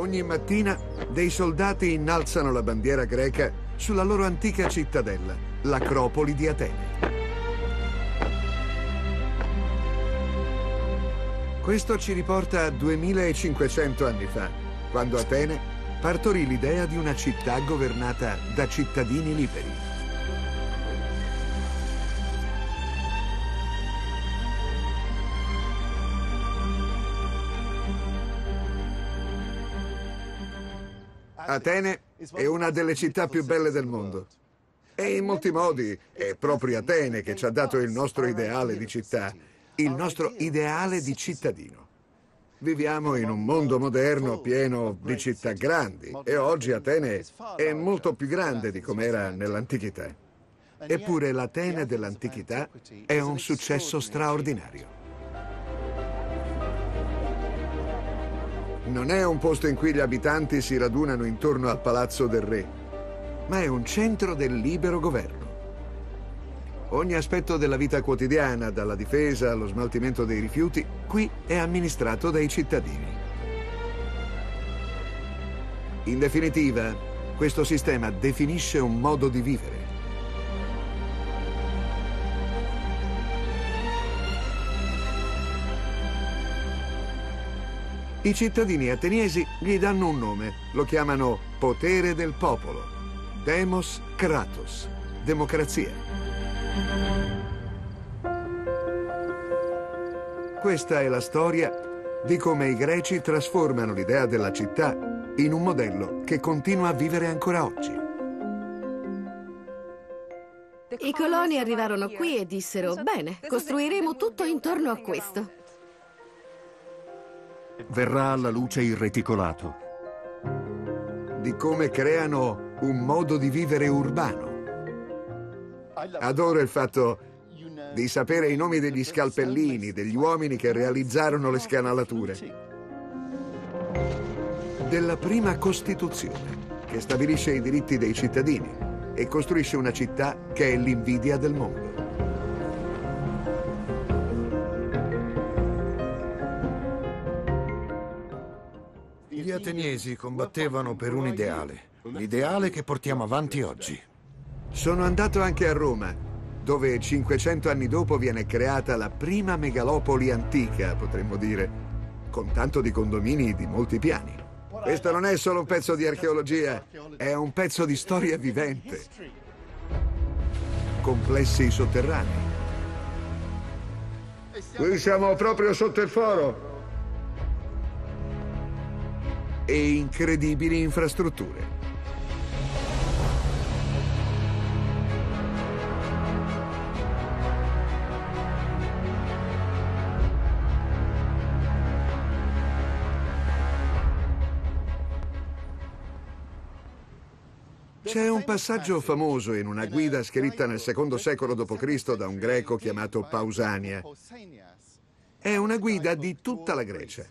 Ogni mattina dei soldati innalzano la bandiera greca sulla loro antica cittadella, l'Acropoli di Atene. Questo ci riporta a 2500 anni fa, quando Atene partorì l'idea di una città governata da cittadini liberi. Atene è una delle città più belle del mondo. E in molti modi è proprio Atene che ci ha dato il nostro ideale di città, il nostro ideale di cittadino. Viviamo in un mondo moderno pieno di città grandi e oggi Atene è molto più grande di com'era nell'antichità. Eppure l'Atene dell'antichità è un successo straordinario. Non è un posto in cui gli abitanti si radunano intorno al palazzo del re, ma è un centro del libero governo. Ogni aspetto della vita quotidiana, dalla difesa allo smaltimento dei rifiuti, qui è amministrato dai cittadini. In definitiva, questo sistema definisce un modo di vivere. I cittadini ateniesi gli danno un nome, lo chiamano potere del popolo, Demos Kratos, democrazia. Questa è la storia di come i greci trasformano l'idea della città in un modello che continua a vivere ancora oggi. I coloni arrivarono qui e dissero, bene, costruiremo tutto intorno a questo verrà alla luce il reticolato. Di come creano un modo di vivere urbano. Adoro il fatto di sapere i nomi degli scalpellini, degli uomini che realizzarono le scanalature. Della prima Costituzione, che stabilisce i diritti dei cittadini e costruisce una città che è l'invidia del mondo. Ateniesi combattevano per un ideale, l'ideale che portiamo avanti oggi. Sono andato anche a Roma, dove 500 anni dopo viene creata la prima megalopoli antica, potremmo dire, con tanto di condomini di molti piani. Questo non è solo un pezzo di archeologia, è un pezzo di storia vivente. Complessi sotterranei. Qui siamo proprio sotto il foro. E incredibili infrastrutture. C'è un passaggio famoso in una guida scritta nel secondo secolo d.C. da un greco chiamato Pausania. È una guida di tutta la Grecia.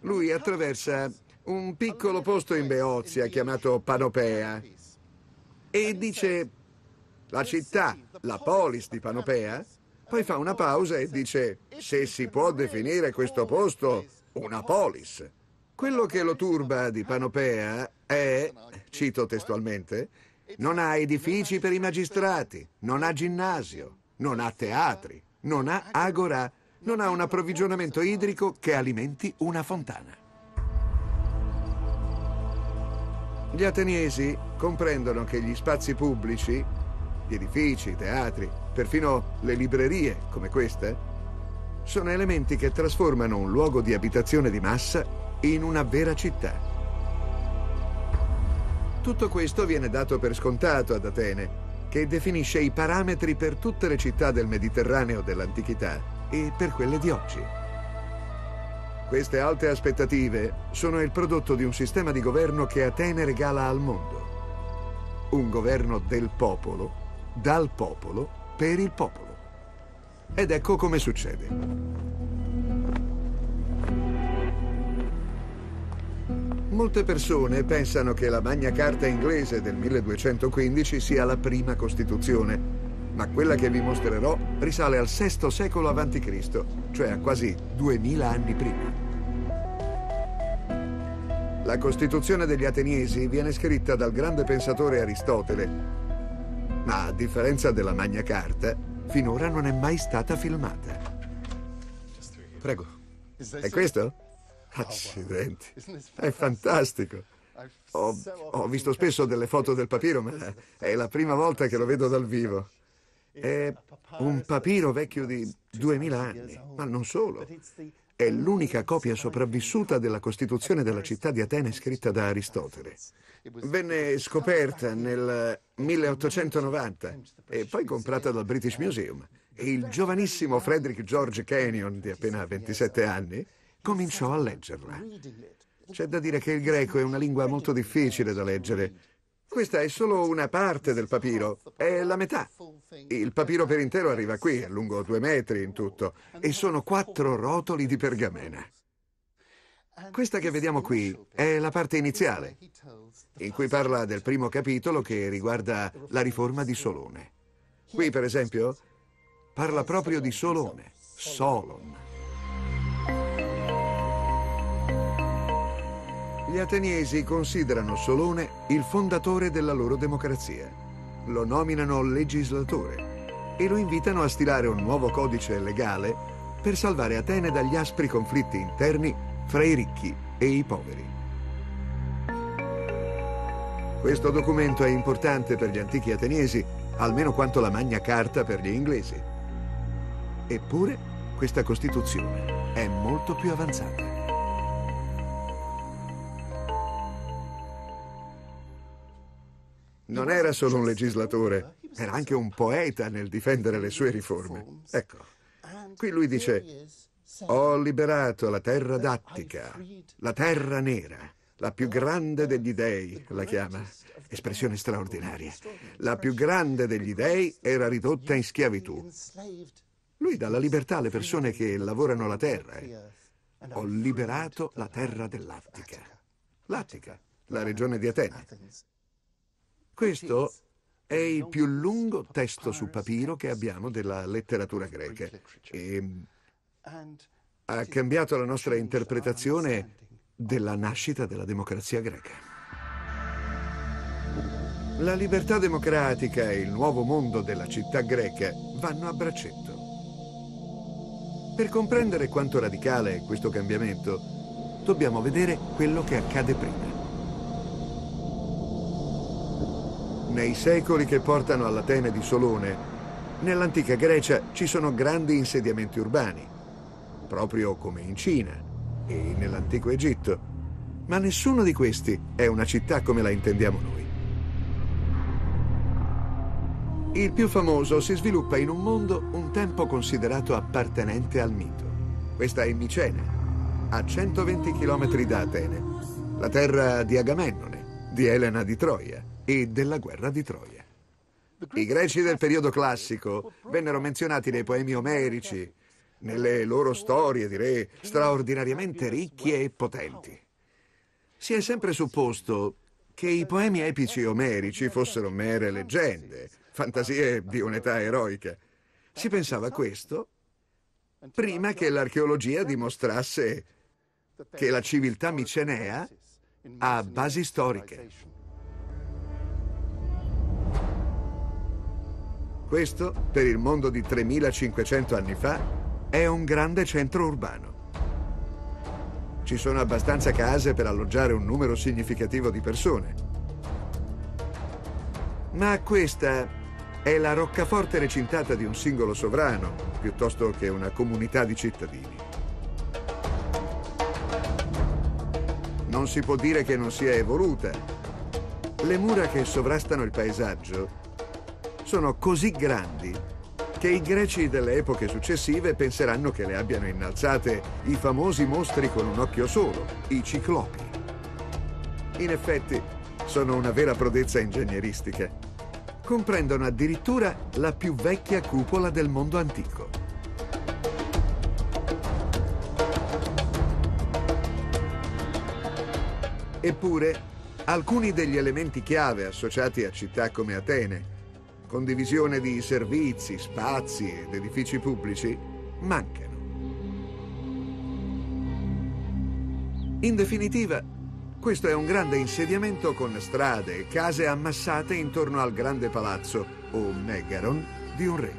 Lui attraversa un piccolo posto in Beozia chiamato Panopea e dice la città, la polis di Panopea, poi fa una pausa e dice se si può definire questo posto una polis. Quello che lo turba di Panopea è, cito testualmente, non ha edifici per i magistrati, non ha ginnasio, non ha teatri, non ha agora, non ha un approvvigionamento idrico che alimenti una fontana. Gli ateniesi comprendono che gli spazi pubblici, gli edifici, i teatri, perfino le librerie come queste, sono elementi che trasformano un luogo di abitazione di massa in una vera città. Tutto questo viene dato per scontato ad Atene, che definisce i parametri per tutte le città del Mediterraneo dell'antichità e per quelle di oggi. Queste alte aspettative sono il prodotto di un sistema di governo che Atene regala al mondo. Un governo del popolo, dal popolo, per il popolo. Ed ecco come succede. Molte persone pensano che la Magna Carta inglese del 1215 sia la prima Costituzione, ma quella che vi mostrerò risale al VI secolo a.C., cioè a quasi 2000 anni prima. La Costituzione degli Ateniesi viene scritta dal grande pensatore Aristotele, ma a differenza della Magna Carta, finora non è mai stata filmata. Prego. È questo? Accidenti. È fantastico. Ho, ho, visto spesso delle foto del papiro, ma è la prima volta che lo vedo dal vivo. È un papiro vecchio di 2000 anni, ma non solo. È l'unica copia sopravvissuta della Costituzione della città di Atene scritta da Aristotele. Venne scoperta nel 1890 e poi comprata dal British Museum. E il giovanissimo Frederick George Kenyon, di appena 27 anni, cominciò a leggerla. C'è da dire che il greco è una lingua molto difficile da leggere. Questa è solo una parte del papiro, è la metà. Il papiro per intero arriva qui, è lungo due metri in tutto, e sono quattro rotoli di pergamena. Questa che vediamo qui è la parte iniziale, in cui parla del primo capitolo che riguarda la riforma di Solone. Qui, per esempio, parla proprio di Solone, Solon. Gli ateniesi considerano Solone il fondatore della loro democrazia. Lo nominano legislatore e lo invitano a stilare un nuovo codice legale per salvare Atene dagli aspri conflitti interni fra i ricchi e i poveri. Questo documento è importante per gli antichi ateniesi, almeno quanto la Magna Carta per gli inglesi. Eppure, questa Costituzione è molto più avanzata. Non era solo un legislatore, era anche un poeta nel difendere le sue riforme. Ecco, qui lui dice, ho liberato la terra d'Attica, la terra nera, la più grande degli dei, la chiama. Espressione straordinaria. La più grande degli dei era ridotta in schiavitù. Lui dà la libertà alle persone che lavorano la terra. Ho liberato la terra dell'Attica. L'Attica, la regione di Atene. Questo è il più lungo testo su papiro che abbiamo della letteratura greca e ha cambiato la nostra interpretazione della nascita della democrazia greca. La libertà democratica e il nuovo mondo della città greca vanno a braccetto. Per comprendere quanto radicale è questo cambiamento, dobbiamo vedere quello che accade prima. Nei secoli che portano all'Atene di Solone, nell'antica Grecia ci sono grandi insediamenti urbani, proprio come in Cina e nell'antico Egitto, ma nessuno di questi è una città come la intendiamo noi. Il più famoso si sviluppa in un mondo un tempo considerato appartenente al mito. Questa è Micene, a 120 km da Atene, la terra di Agamennone, di Elena di Troia e della guerra di Troia. I greci del periodo classico vennero menzionati nei poemi omerici, nelle loro storie di re straordinariamente ricchi e potenti. Si è sempre supposto che i poemi epici omerici fossero mere leggende, fantasie di un'età eroica. Si pensava a questo prima che l'archeologia dimostrasse che la civiltà micenea ha basi storiche. Questo, per il mondo di 3500 anni fa, è un grande centro urbano. Ci sono abbastanza case per alloggiare un numero significativo di persone. Ma questa è la roccaforte recintata di un singolo sovrano, piuttosto che una comunità di cittadini. Non si può dire che non sia evoluta. Le mura che sovrastano il paesaggio sono così grandi che i greci delle epoche successive penseranno che le abbiano innalzate i famosi mostri con un occhio solo, i ciclopi. In effetti, sono una vera prodezza ingegneristica. Comprendono addirittura la più vecchia cupola del mondo antico. Eppure, alcuni degli elementi chiave associati a città come Atene condivisione di servizi, spazi ed edifici pubblici, mancano. In definitiva, Questo è un grande insediamento con strade e case ammassate intorno al grande palazzo, o megaron, di un re.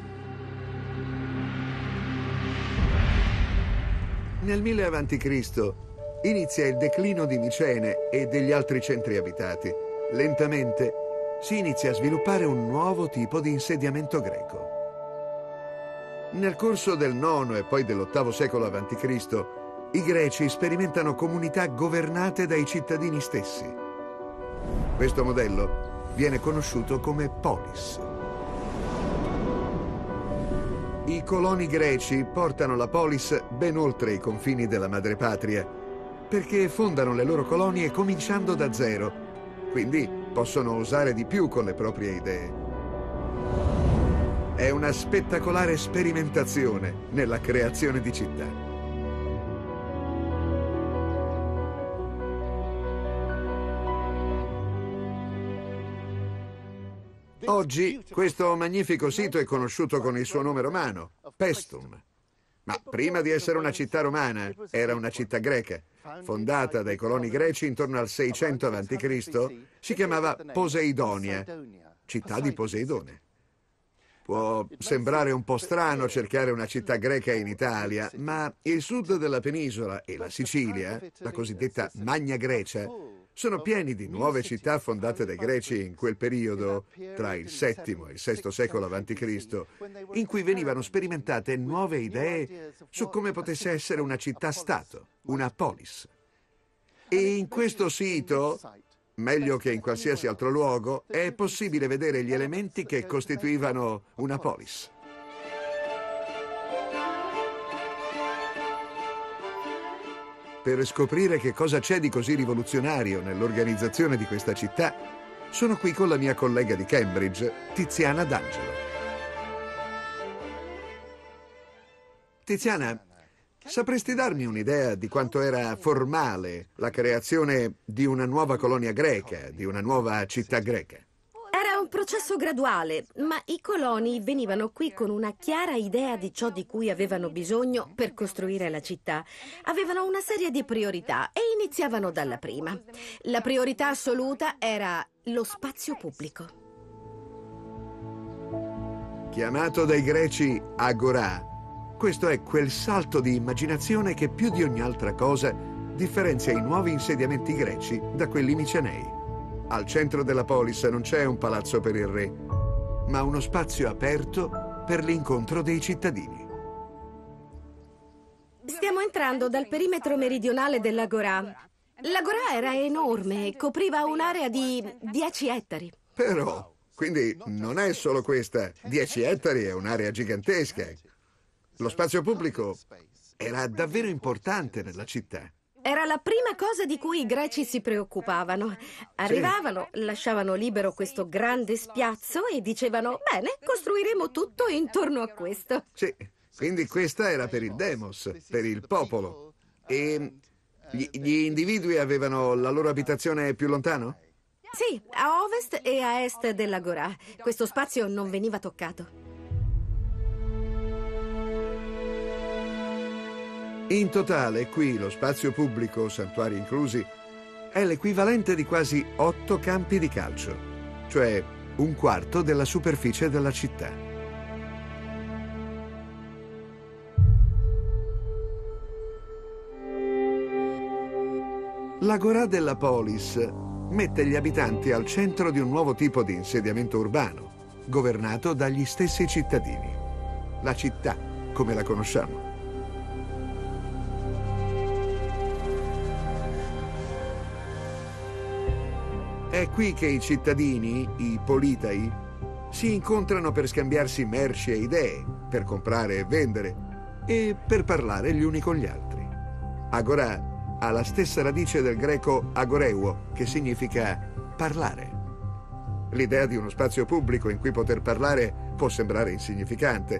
Nel 1000 a.C. inizia il declino di Micene e degli altri centri abitati. Lentamente si inizia a sviluppare un nuovo tipo di insediamento greco. Nel corso del IX e poi dell'VIII secolo a.C., i greci sperimentano comunità governate dai cittadini stessi. Questo modello viene conosciuto come polis. I coloni greci portano la polis ben oltre i confini della madrepatria, perché fondano le loro colonie cominciando da zero, quindi possono osare di più con le proprie idee. È una spettacolare sperimentazione nella creazione di città. Oggi questo magnifico sito è conosciuto con il suo nome romano, Pestum. Ma prima di essere una città romana, era una città greca. Fondata dai coloni greci intorno al 600 a.C., si chiamava Poseidonia, città di Poseidone. Può sembrare un po' strano cercare una città greca in Italia, ma il sud della penisola e la Sicilia, la cosiddetta Magna Grecia, sono pieni di nuove città fondate dai greci in quel periodo, tra il VII e il VI secolo a.C., in cui venivano sperimentate nuove idee su come potesse essere una città-stato, una polis. E in questo sito, meglio che in qualsiasi altro luogo, è possibile vedere gli elementi che costituivano una polis. Per scoprire che cosa c'è di così rivoluzionario nell'organizzazione di questa città, sono qui con la mia collega di Cambridge, Tiziana D'Angelo. Tiziana, sapresti darmi un'idea di quanto era formale la creazione di una nuova colonia greca, di una nuova città greca? Un processo graduale, ma i coloni venivano qui con una chiara idea di ciò di cui avevano bisogno per costruire la città. Avevano una serie di priorità e iniziavano dalla prima. La priorità assoluta era lo spazio pubblico. Chiamato dai greci agorà, questo è quel salto di immaginazione che più di ogni altra cosa differenzia i nuovi insediamenti greci da quelli micenei. Al centro della polis non c'è un palazzo per il re, ma uno spazio aperto per l'incontro dei cittadini. Stiamo entrando dal perimetro meridionale dell'Agorà. L'Agorà era enorme e copriva un'area di 10 ettari. Però, quindi non è solo questa. 10 ettari è un'area gigantesca. Lo spazio pubblico era davvero importante nella città. Era la prima cosa di cui i greci si preoccupavano. Arrivavano, lasciavano libero questo grande spiazzo e dicevano: Bene, costruiremo tutto intorno a questo. Sì, quindi questa era per il demos, per il popolo. E gli, gli individui avevano la loro abitazione più lontano? Sì, a ovest e a est dell'Agorà. Questo spazio non veniva toccato. In totale, qui lo spazio pubblico, santuari inclusi, è l'equivalente di quasi otto campi di calcio, cioè un quarto della superficie della città. L'Agorà della Polis mette gli abitanti al centro di un nuovo tipo di insediamento urbano, governato dagli stessi cittadini. La città, come la conosciamo. È qui che i cittadini, i politai, si incontrano per scambiarsi merci e idee, per comprare e vendere e per parlare gli uni con gli altri. Agorà ha la stessa radice del greco agoreuo, che significa parlare. L'idea di uno spazio pubblico in cui poter parlare può sembrare insignificante,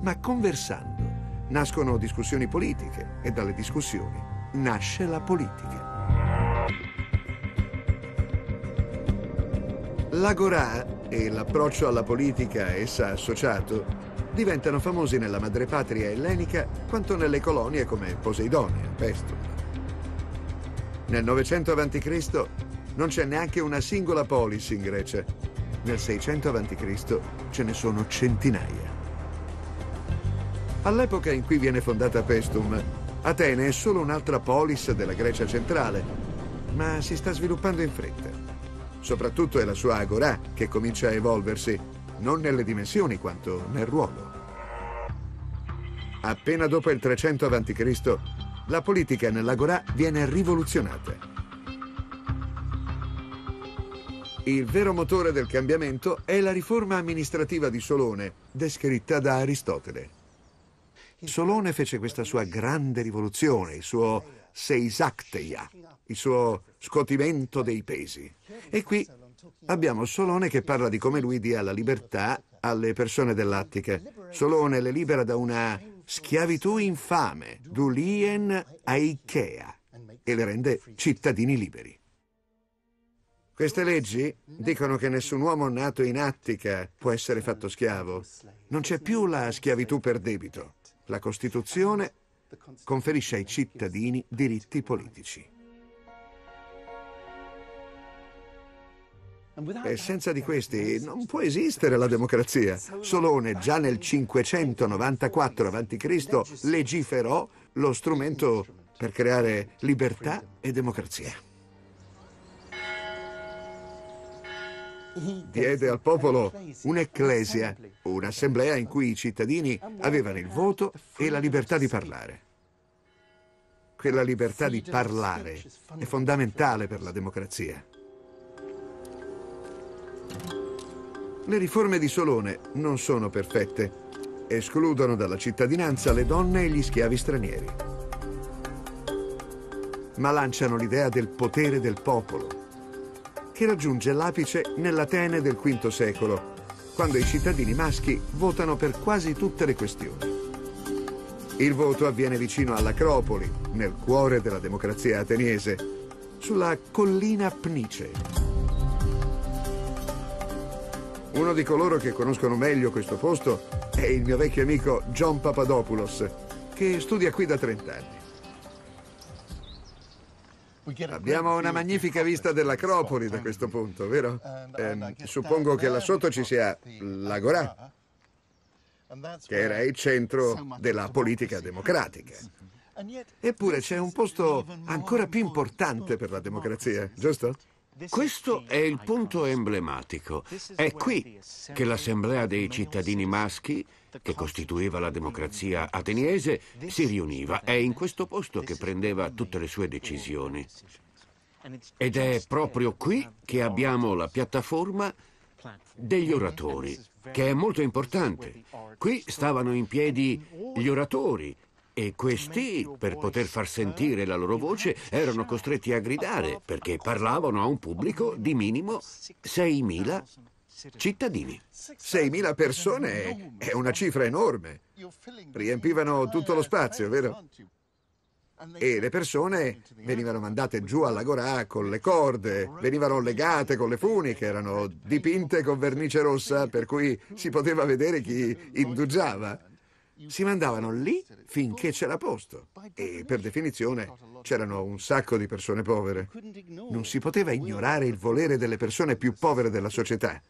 ma conversando nascono discussioni politiche e dalle discussioni nasce la politica. L'agorà e l'approccio alla politica a essa associato diventano famosi nella madrepatria ellenica quanto nelle colonie come Poseidonia, Pestum. Nel 900 a.C. non c'è neanche una singola polis in Grecia. Nel 600 a.C. ce ne sono centinaia. All'epoca in cui viene fondata Pestum, Atene è solo un'altra polis della Grecia centrale, ma si sta sviluppando in fretta. Soprattutto è la sua agorà che comincia a evolversi, non nelle dimensioni quanto nel ruolo. Appena dopo il 300 a.C., la politica nell'agorà viene rivoluzionata. Il vero motore del cambiamento è la riforma amministrativa di Solone, descritta da Aristotele. Solone fece questa sua grande rivoluzione, il suo Seisacteia, il suo scuotimento dei pesi. E qui abbiamo Solone che parla di come lui dia la libertà alle persone dell'Attica. Solone le libera da una schiavitù infame, dulien aikea, e le rende cittadini liberi. Queste leggi dicono che nessun uomo nato in Attica può essere fatto schiavo. Non c'è più la schiavitù per debito. La Costituzione conferisce ai cittadini diritti politici. E senza di questi non può esistere la democrazia. Solone già nel 594 a.C. legiferò lo strumento per creare libertà e democrazia. Diede al popolo un'ecclesia, un'assemblea in cui i cittadini avevano il voto e la libertà di parlare. Quella libertà di parlare è fondamentale per la democrazia. Le riforme di Solone non sono perfette. Escludono dalla cittadinanza le donne e gli schiavi stranieri. Ma lanciano l'idea del potere del popolo, che raggiunge l'apice nell'Atene del V secolo, quando i cittadini maschi votano per quasi tutte le questioni. Il voto avviene vicino all'Acropoli, nel cuore della democrazia ateniese, sulla collina Pnice. Uno di coloro che conoscono meglio questo posto è il mio vecchio amico John Papadopoulos, che studia qui da 30 anni. Abbiamo una magnifica vista dell'Acropoli da questo punto, vero? Eh, suppongo che là sotto ci sia l'Agorà, che era il centro della politica democratica. Eppure c'è un posto ancora più importante per la democrazia, giusto? Questo è il punto emblematico. È qui che l'assemblea dei cittadini maschi, che costituiva la democrazia ateniese, si riuniva. È in questo posto che prendeva tutte le sue decisioni. Ed è proprio qui che abbiamo la piattaforma degli oratori, che è molto importante. Qui stavano in piedi gli oratori, e questi, per poter far sentire la loro voce, erano costretti a gridare perché parlavano a un pubblico di minimo 6.000 cittadini. 6.000 persone è una cifra enorme. Riempivano tutto lo spazio, vero? E le persone venivano mandate giù all'agorà con le corde, venivano legate con le funi che erano dipinte con vernice rossa per cui si poteva vedere chi indugiava si mandavano lì finché c'era posto e per definizione c'erano un sacco di persone povere. Non si poteva ignorare il volere delle persone più povere della società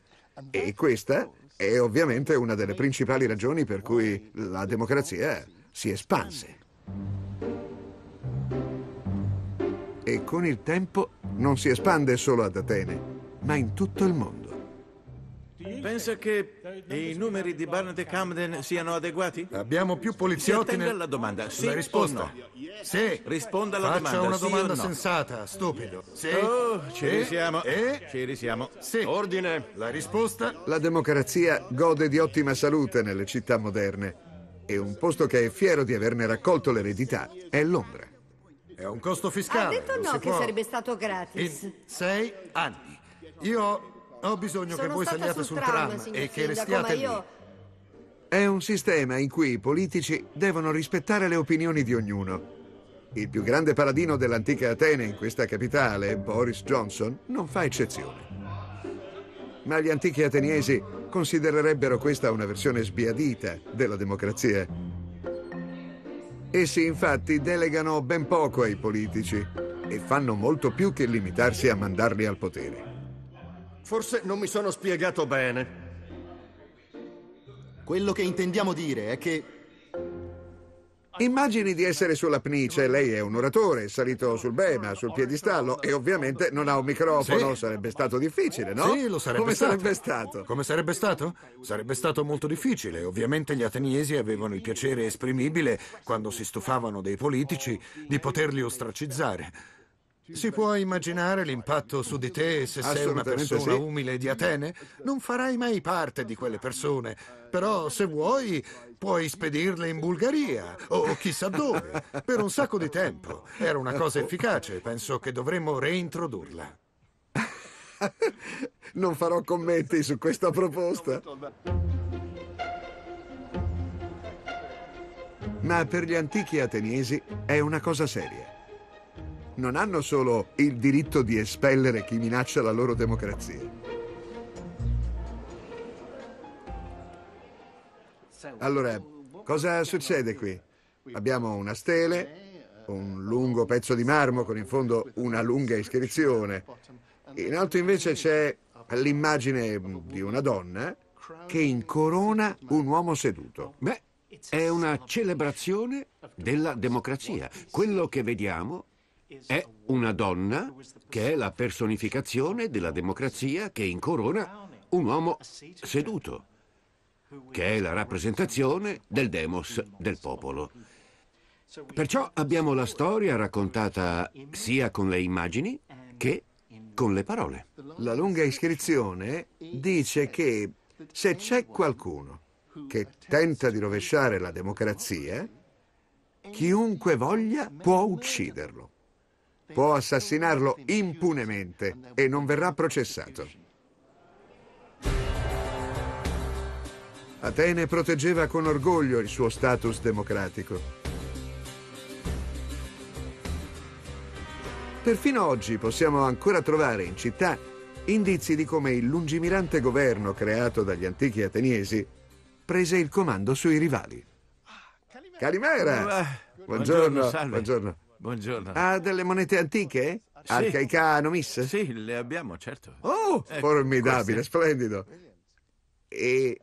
e questa è ovviamente una delle principali ragioni per cui la democrazia si espanse. E con il tempo non si espande solo ad Atene, ma in tutto il mondo. Pensa che i numeri di Barnett e Camden siano adeguati? Abbiamo più poliziotti attenga nel... alla domanda, sì La risposta. o no? Sì. Risponda alla Faccia domanda, una sì o domanda no? sensata, stupido. Sì. Oh, ci Eh? risiamo. Eh? Ci risiamo. Sì. Ordine. La risposta? La democrazia gode di ottima salute nelle città moderne e un posto che è fiero di averne raccolto l'eredità è Londra. È un costo Ha fiscale. detto non no che può. sarebbe stato gratis. In sei anni. Io ho bisogno che Sono voi stata saliate sul tram, tram e che restiate lì. io... È un sistema in cui i politici devono rispettare le opinioni di ognuno. Il più grande paladino dell'antica Atene in questa capitale, Boris Johnson, non fa eccezione. Ma gli antichi ateniesi considererebbero questa una versione sbiadita della democrazia. Essi infatti delegano ben poco ai politici e fanno molto più che limitarsi a mandarli al potere. Forse non mi sono spiegato bene. Quello che intendiamo dire è che Immagini di essere sulla pnice, lei è un oratore, è salito sul bema, sul piedistallo e ovviamente non ha un microfono, Sì. sarebbe stato difficile, no? Sì, lo sarebbe Come stato. sarebbe stato? Come sarebbe stato? Sarebbe stato molto difficile. Ovviamente gli ateniesi avevano il piacere esprimibile, quando si stufavano dei politici, di poterli ostracizzare. Si può immaginare l'impatto su di te se sei una persona sì. umile di Atene? Non farai mai parte di quelle persone, però se vuoi puoi spedirle in Bulgaria o chissà dove, per un sacco di tempo. Era una cosa efficace, penso che dovremmo reintrodurla. Non farò commenti su questa proposta. Ma per gli antichi ateniesi è una cosa seria. Non hanno solo il diritto di espellere chi minaccia la loro democrazia. Allora, cosa succede qui? Abbiamo una stele, un lungo pezzo di marmo con in fondo una lunga iscrizione. In alto invece c'è l'immagine di una donna che incorona un uomo seduto. Beh, è una celebrazione della democrazia. Quello che vediamo è una donna che è la personificazione della democrazia che incorona un uomo seduto, che è la rappresentazione del demos del popolo. Perciò abbiamo la storia raccontata sia con le immagini che con le parole. La lunga iscrizione dice che se c'è qualcuno che tenta di rovesciare la democrazia, chiunque voglia può ucciderlo. Può assassinarlo impunemente e non verrà processato. Atene proteggeva con orgoglio il suo status democratico. Perfino oggi possiamo ancora trovare in città indizi di come il lungimirante governo creato dagli antichi ateniesi prese il comando sui rivali. Calimera! Ah, Buongiorno, salve. buongiorno. Buongiorno. Ha delle monete antiche? Sì. Arcaica Nomis? Sì, le abbiamo, certo. Oh, Ecco, formidabile, queste. splendido. E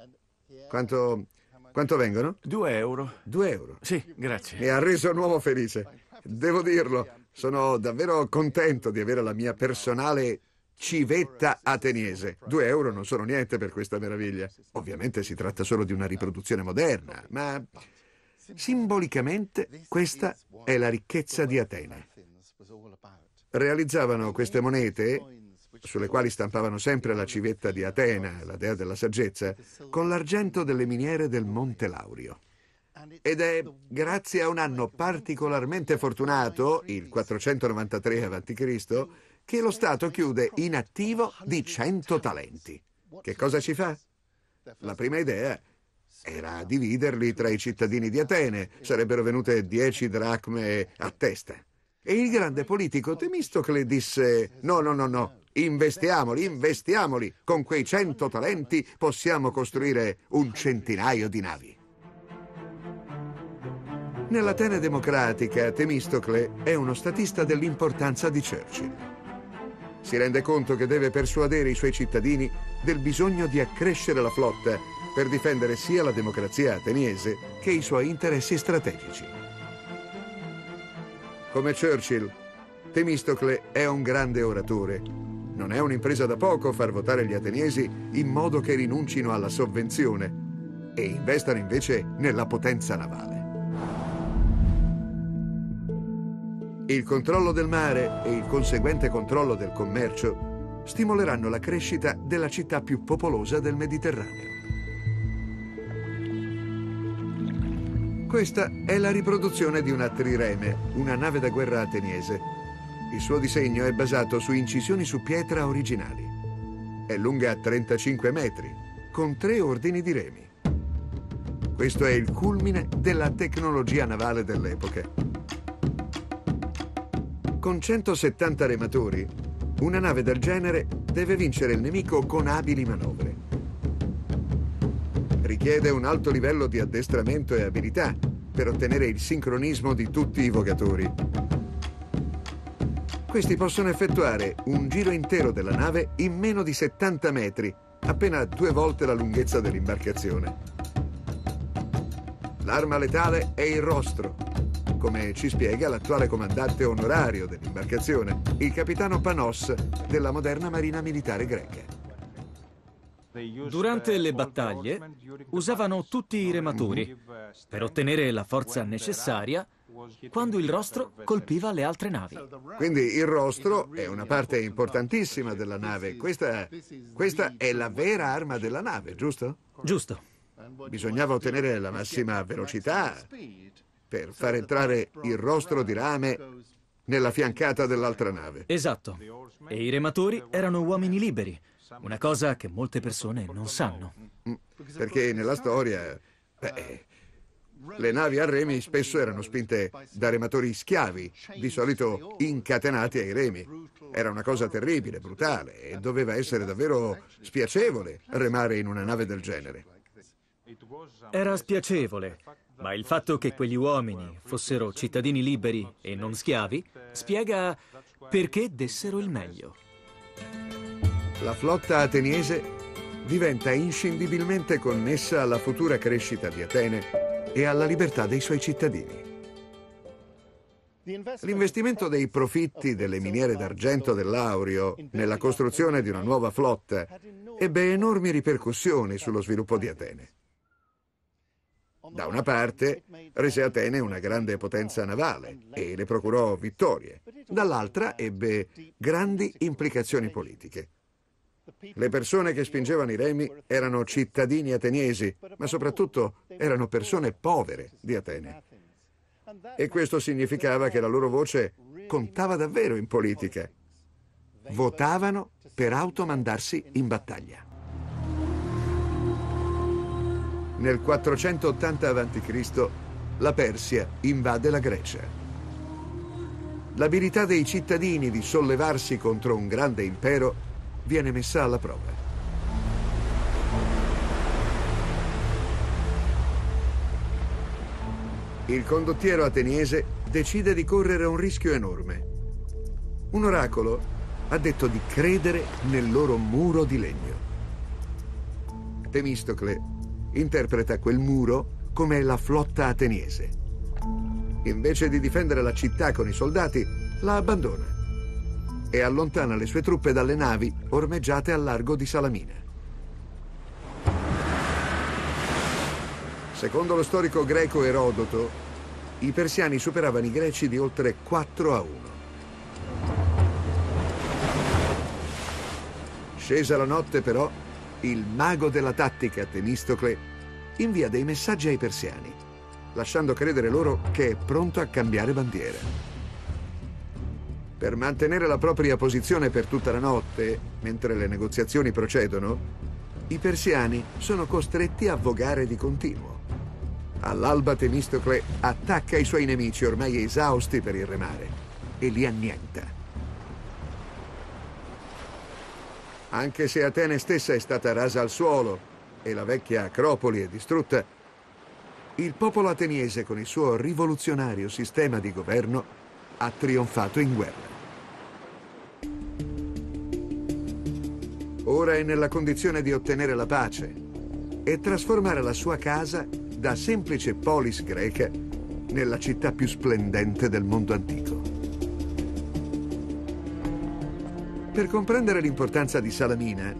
quanto, quanto vengono? Due euro. Due euro. Sì, grazie. Mi ha reso un uomo felice. Devo dirlo, sono davvero contento di avere la mia personale civetta ateniese. Due euro non sono niente per questa meraviglia. Ovviamente si tratta solo di una riproduzione moderna, ma simbolicamente questa è la ricchezza di Atene. Realizzavano queste monete, sulle quali stampavano sempre la civetta di Atena, la dea della saggezza, con l'argento delle miniere del Monte Laurio. Ed è grazie a un anno particolarmente fortunato, il 493 a.C., che lo Stato chiude in attivo di 100 talenti. Che cosa ci fa? La prima idea era dividerli tra i cittadini di Atene. Sarebbero venute 10 dracme a testa. E il grande politico Temistocle disse: No, no, no, no. Investiamoli, investiamoli. Con quei 100 talenti possiamo costruire un centinaio di navi. Nell'Atene democratica, Temistocle è uno statista dell'importanza di Churchill. Si rende conto che deve persuadere i suoi cittadini del bisogno di accrescere la flotta per difendere sia la democrazia ateniese che i suoi interessi strategici. Come Churchill, Temistocle è un grande oratore. Non è un'impresa da poco far votare gli ateniesi in modo che rinuncino alla sovvenzione e investano invece nella potenza navale. Il controllo del mare e il conseguente controllo del commercio stimoleranno la crescita della città più popolosa del Mediterraneo. Questa è la riproduzione di una trireme, una nave da guerra ateniese. Il suo disegno è basato su incisioni su pietra originali. È lunga 35 metri, con tre ordini di remi. Questo è il culmine della tecnologia navale dell'epoca. Con 170 rematori, una nave del genere deve vincere il nemico con abili manovre. Richiede un alto livello di addestramento e abilità per ottenere il sincronismo di tutti i vogatori. Questi possono effettuare un giro intero della nave in meno di 70 metri, appena due volte la lunghezza dell'imbarcazione. L'arma letale è il rostro, come ci spiega l'attuale comandante onorario dell'imbarcazione, il capitano Panos della moderna marina militare greca. Durante le battaglie usavano tutti i rematori per ottenere la forza necessaria quando il rostro colpiva le altre navi. Quindi il rostro è una parte importantissima della nave. Questa, questa è la vera arma della nave, giusto? Giusto. Bisognava ottenere la massima velocità per far entrare il rostro di rame nella fiancata dell'altra nave. Esatto. E i rematori erano uomini liberi, una cosa che molte persone non sanno. Perché nella storia beh, le navi a remi spesso erano spinte da rematori schiavi, di solito incatenati ai remi. Era una cosa terribile, brutale e doveva essere davvero spiacevole remare in una nave del genere. Era spiacevole, ma il fatto che quegli uomini fossero cittadini liberi e non schiavi spiega perché dessero il meglio. La flotta ateniese diventa inscindibilmente connessa alla futura crescita di Atene e alla libertà dei suoi cittadini. L'investimento dei profitti delle miniere d'argento dell'Aurio nella costruzione di una nuova flotta ebbe enormi ripercussioni sullo sviluppo di Atene. Da una parte rese Atene una grande potenza navale e le procurò vittorie, dall'altra ebbe grandi implicazioni politiche. Le persone che spingevano i remi erano cittadini ateniesi, ma soprattutto erano persone povere di Atene. E questo significava che la loro voce contava davvero in politica. Votavano per automandarsi in battaglia. Nel 480 a.C. la Persia invade la Grecia. L'abilità dei cittadini di sollevarsi contro un grande impero viene messa alla prova. Il condottiero ateniese decide di correre un rischio enorme. Un oracolo ha detto di credere nel loro muro di legno. Temistocle interpreta quel muro come la flotta ateniese. Invece di difendere la città con i soldati, la abbandona e allontana le sue truppe dalle navi ormeggiate al largo di Salamina. Secondo lo storico greco Erodoto, i persiani superavano i greci di oltre 4 a 1. Scesa la notte però, il mago della tattica Temistocle invia dei messaggi ai persiani, lasciando credere loro che è pronto a cambiare bandiera. Per mantenere la propria posizione per tutta la notte, mentre le negoziazioni procedono, i persiani sono costretti a vogare di continuo. All'alba Temistocle attacca i suoi nemici ormai esausti per il remare e li annienta. Anche se Atene stessa è stata rasa al suolo e la vecchia Acropoli è distrutta, il popolo ateniese con il suo rivoluzionario sistema di governo ha trionfato in guerra. Ora è nella condizione di ottenere la pace e trasformare la sua casa da semplice polis greca nella città più splendente del mondo antico. Per comprendere l'importanza di Salamina,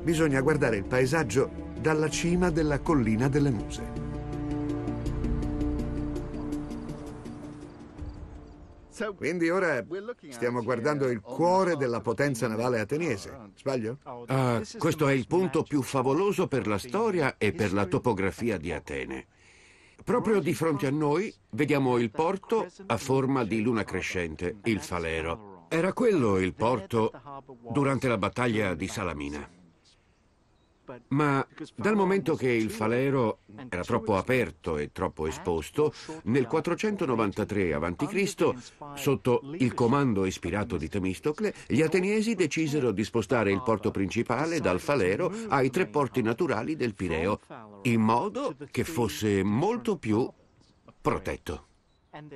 bisogna guardare il paesaggio dalla cima della collina delle Muse. Quindi ora stiamo guardando il cuore della potenza navale ateniese, sbaglio? Ah, questo è il punto più favoloso per la storia e per la topografia di Atene. Proprio di fronte a noi vediamo il porto a forma di luna crescente, il Falero. Era quello il porto durante la battaglia di Salamina. Ma dal momento che il falero era troppo aperto e troppo esposto, nel 493 a.C., sotto il comando ispirato di Temistocle, gli ateniesi decisero di spostare il porto principale dal falero ai tre porti naturali del Pireo, in modo che fosse molto più protetto.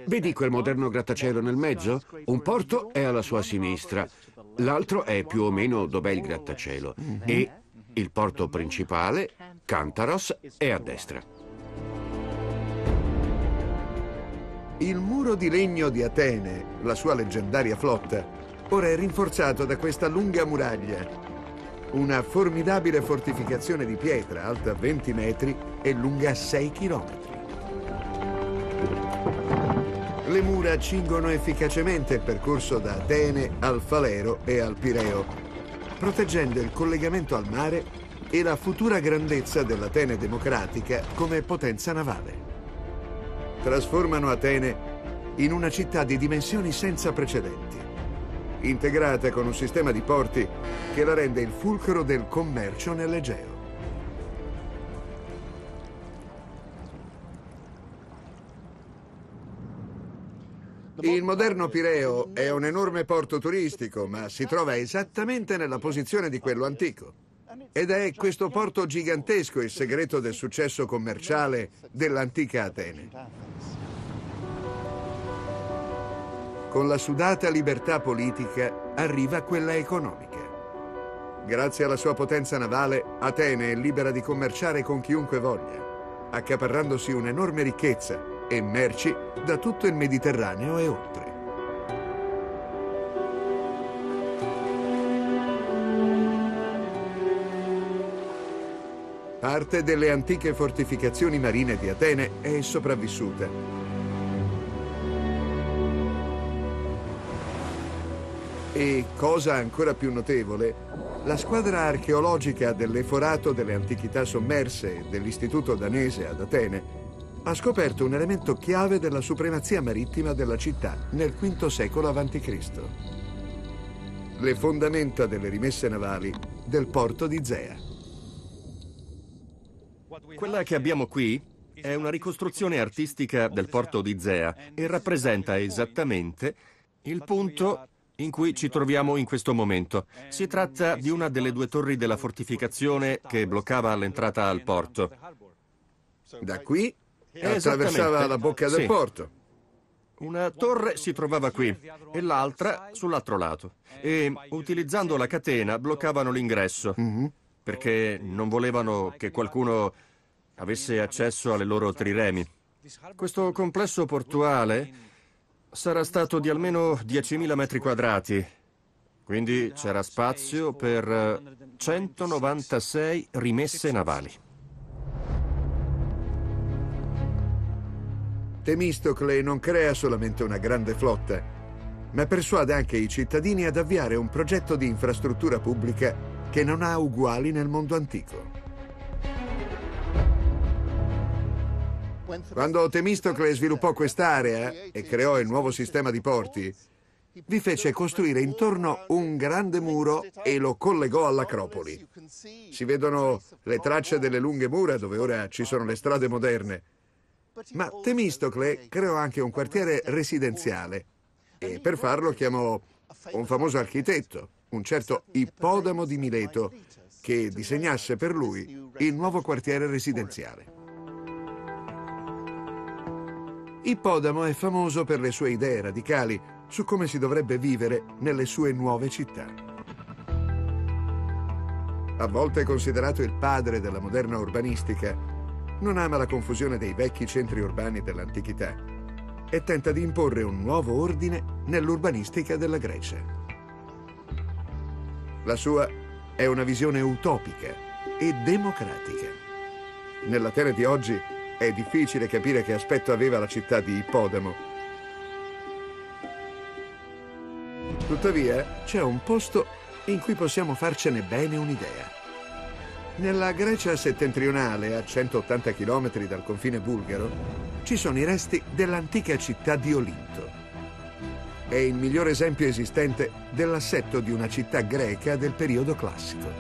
Vedi quel moderno grattacielo nel mezzo? Un porto è alla sua sinistra, l'altro è più o meno dov'è il grattacielo e il porto principale, Cantaros, è a destra. Il muro di legno di Atene, la sua leggendaria flotta, ora è rinforzato da questa lunga muraglia. Una formidabile fortificazione di pietra alta 20 metri e lunga 6 chilometri. Le mura cingono efficacemente il percorso da Atene al Falero e al Pireo, proteggendo il collegamento al mare e la futura grandezza dell'Atene democratica come potenza navale. Trasformano Atene in una città di dimensioni senza precedenti, integrata con un sistema di porti che la rende il fulcro del commercio nell'Egeo. Il moderno Pireo è un enorme porto turistico, ma si trova esattamente nella posizione di quello antico. Ed è questo porto gigantesco il segreto del successo commerciale dell'antica Atene. Con la sudata libertà politica arriva quella economica. Grazie alla sua potenza navale, Atene è libera di commerciare con chiunque voglia, accaparrandosi un'enorme ricchezza e merci da tutto il Mediterraneo e oltre. Parte delle antiche fortificazioni marine di Atene è sopravvissuta. E, cosa ancora più notevole, la squadra archeologica dell'Eforato delle Antichità Sommerse dell'Istituto danese ad Atene ha scoperto un elemento chiave della supremazia marittima della città nel V secolo a.C. Le fondamenta delle rimesse navali del porto di Zea. Quella che abbiamo qui è una ricostruzione artistica del porto di Zea e rappresenta esattamente il punto in cui ci troviamo in questo momento. Si tratta di una delle due torri della fortificazione che bloccava l'entrata al porto. Da qui attraversava la bocca del Sì. porto. Una torre si trovava qui e l'altra sull'altro lato. E utilizzando la catena bloccavano l'ingresso perché non volevano che qualcuno avesse accesso alle loro triremi. Questo complesso portuale sarà stato di almeno 10.000 metri quadrati, quindi c'era spazio per eh, 196 rimesse navali. Temistocle non crea solamente una grande flotta, ma persuade anche i cittadini ad avviare un progetto di infrastruttura pubblica che non ha uguali nel mondo antico. Quando Temistocle sviluppò quest'area e creò il nuovo sistema di porti, vi fece costruire intorno un grande muro e lo collegò all'Acropoli. Si vedono le tracce delle lunghe mura dove ora ci sono le strade moderne. Ma Temistocle creò anche un quartiere residenziale e per farlo chiamò un famoso architetto, un certo Ippodamo di Mileto, che disegnasse per lui il nuovo quartiere residenziale. Ippodamo è famoso per le sue idee radicali su come si dovrebbe vivere nelle sue nuove città. A volte considerato il padre della moderna urbanistica, non ama la confusione dei vecchi centri urbani dell'antichità e tenta di imporre un nuovo ordine nell'urbanistica della Grecia. La sua è una visione utopica e democratica. Nell'Atene di oggi è difficile capire che aspetto aveva la città di Ippodamo. Tuttavia, c'è un posto in cui possiamo farcene bene un'idea. Nella Grecia settentrionale, a 180 km dal confine bulgaro, ci sono i resti dell'antica città di Olinto. È il miglior esempio esistente dell'assetto di una città greca del periodo classico.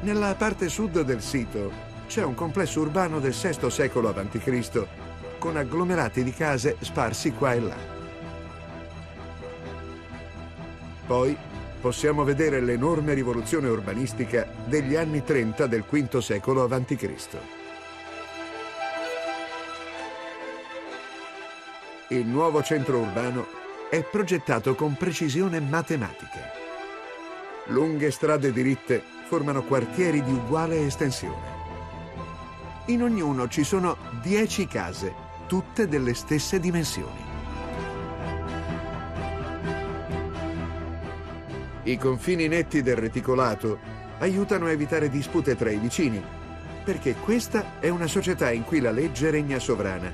Nella parte sud del sito c'è un complesso urbano del VI secolo a.C. con agglomerati di case sparsi qua e là. Poi possiamo vedere l'enorme rivoluzione urbanistica degli anni 30 del V secolo a.C. Il nuovo centro urbano è progettato con precisione matematica. Lunghe strade diritte formano quartieri di uguale estensione. In ognuno ci sono 10 case, tutte delle stesse dimensioni. I confini netti del reticolato aiutano a evitare dispute tra i vicini, perché questa è una società in cui la legge regna sovrana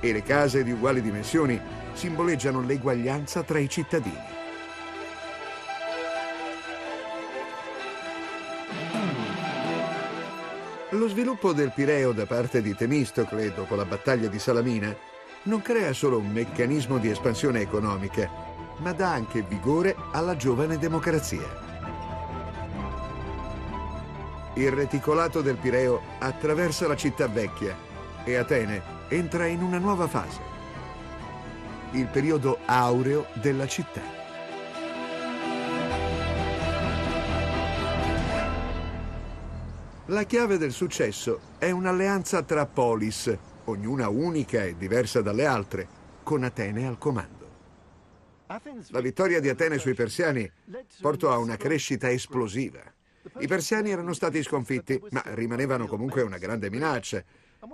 e le case di uguali dimensioni simboleggiano l'eguaglianza tra i cittadini. Lo sviluppo del Pireo da parte di Temistocle dopo la battaglia di Salamina non crea solo un meccanismo di espansione economica, ma dà anche vigore alla giovane democrazia. Il reticolato del Pireo attraversa la città vecchia e Atene entra in una nuova fase, il periodo aureo della città. La chiave del successo è un'alleanza tra polis, ognuna unica e diversa dalle altre, con Atene al comando. La vittoria di Atene sui persiani portò a una crescita esplosiva. I persiani erano stati sconfitti, ma rimanevano comunque una grande minaccia.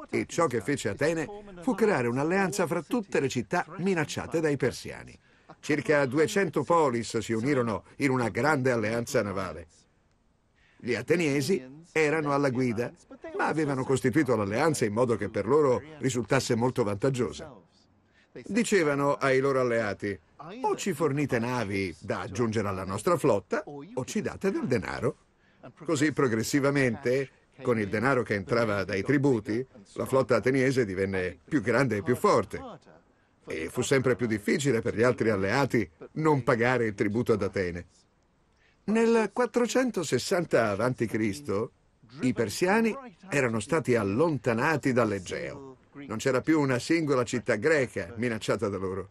E ciò che fece Atene fu creare un'alleanza fra tutte le città minacciate dai persiani. Circa 200 polis si unirono in una grande alleanza navale. Gli ateniesi erano alla guida, ma avevano costituito l'alleanza in modo che per loro risultasse molto vantaggiosa. Dicevano ai loro alleati, o ci fornite navi da aggiungere alla nostra flotta, o ci date del denaro. Così progressivamente, con il denaro che entrava dai tributi, la flotta ateniese divenne più grande e più forte. E fu sempre più difficile per gli altri alleati non pagare il tributo ad Atene. Nel 460 a.C. i persiani erano stati allontanati dall'Egeo. Non c'era più una singola città greca minacciata da loro.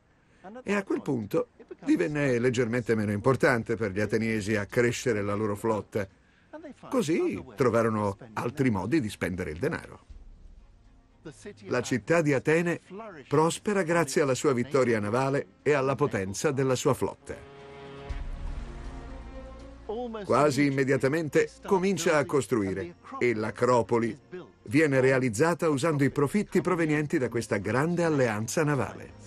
E a quel punto divenne leggermente meno importante per gli ateniesi accrescere la loro flotta. Così trovarono altri modi di spendere il denaro. La città di Atene prospera grazie alla sua vittoria navale e alla potenza della sua flotta. Quasi immediatamente comincia a costruire e l'Acropoli viene realizzata usando i profitti provenienti da questa grande alleanza navale.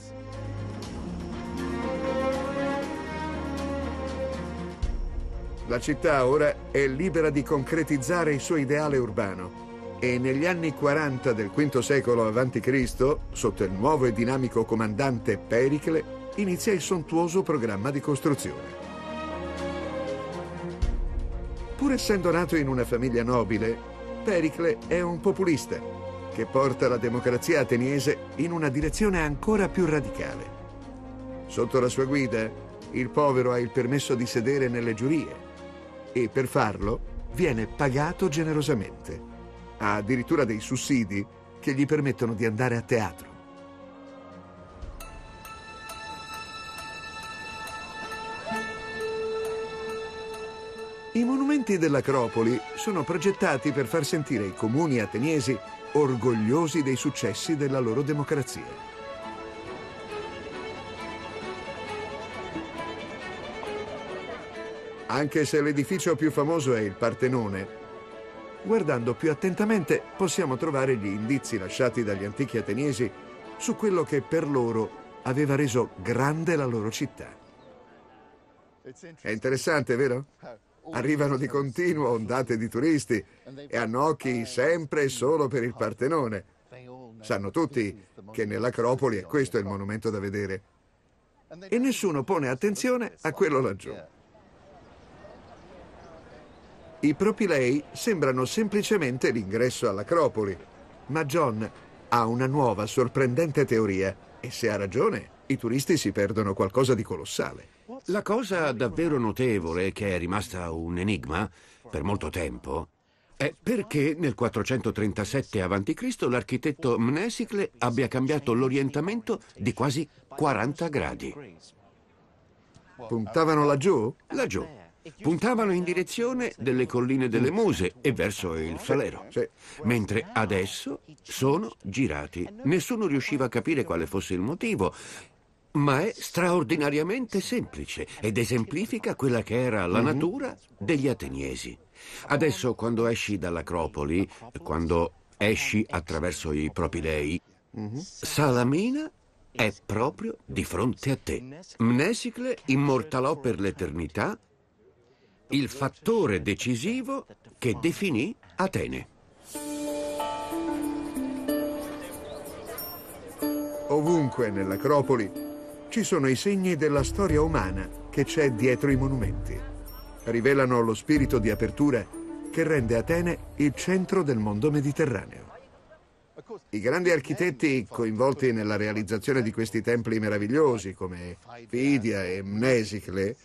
La città ora è libera di concretizzare il suo ideale urbano e negli anni 40 del V secolo a.C., sotto il nuovo e dinamico comandante Pericle, inizia il sontuoso programma di costruzione. Pur essendo nato in una famiglia nobile, Pericle è un populista che porta la democrazia ateniese in una direzione ancora più radicale. Sotto la sua guida, il povero ha il permesso di sedere nelle giurie e per farlo viene pagato generosamente. Ha addirittura dei sussidi che gli permettono di andare a teatro. I monumenti dell'Acropoli sono progettati per far sentire i comuni ateniesi orgogliosi dei successi della loro democrazia. Anche se l'edificio più famoso è il Partenone, guardando più attentamente possiamo trovare gli indizi lasciati dagli antichi ateniesi su quello che per loro aveva reso grande la loro città. È interessante, vero? Arrivano di continuo ondate di turisti e hanno occhi sempre e solo per il Partenone. Sanno tutti che nell'Acropoli è questo il monumento da vedere. E nessuno pone attenzione a quello laggiù. I propilei sembrano semplicemente l'ingresso all'Acropoli, ma John ha una nuova, sorprendente teoria e se ha ragione, i turisti si perdono qualcosa di colossale. La cosa davvero notevole, che è rimasta un enigma per molto tempo, è perché nel 437 a.C. l'architetto Mnesicle abbia cambiato l'orientamento di quasi 40 gradi. Puntavano laggiù? Laggiù. Puntavano in direzione delle colline delle Muse e verso il Salero. Sì. Mentre adesso sono girati. Nessuno riusciva a capire quale fosse il motivo, ma è straordinariamente semplice ed esemplifica quella che era la natura degli ateniesi. Adesso, quando esci dall'Acropoli, quando esci attraverso i propilei, Salamina è proprio di fronte a te. Mnesicle immortalò per l'eternità il fattore decisivo che definì Atene. Ovunque nell'Acropoli ci sono i segni della storia umana che c'è dietro i monumenti. Rivelano lo spirito di apertura che rende Atene il centro del mondo mediterraneo. I grandi architetti coinvolti nella realizzazione di questi templi meravigliosi, come Fidia e Mnesicle,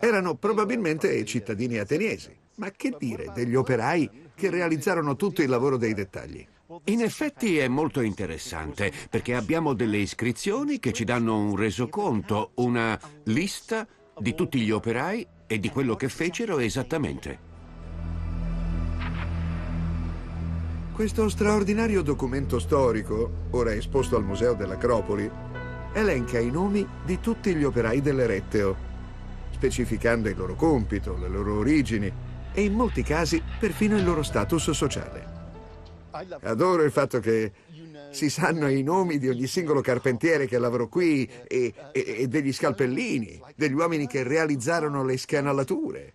erano probabilmente cittadini ateniesi. Ma che dire degli operai che realizzarono tutto il lavoro dei dettagli? In effetti è molto interessante perché abbiamo delle iscrizioni che ci danno un resoconto, una lista di tutti gli operai e di quello che fecero esattamente. Questo straordinario documento storico, ora esposto al Museo dell'Acropoli, elenca i nomi di tutti gli operai dell'Eretteo, specificando il loro compito, le loro origini e in molti casi perfino il loro status sociale. Adoro il fatto che si sanno i nomi di ogni singolo carpentiere che lavorò qui e, e- e degli scalpellini, degli uomini che realizzarono le scanalature.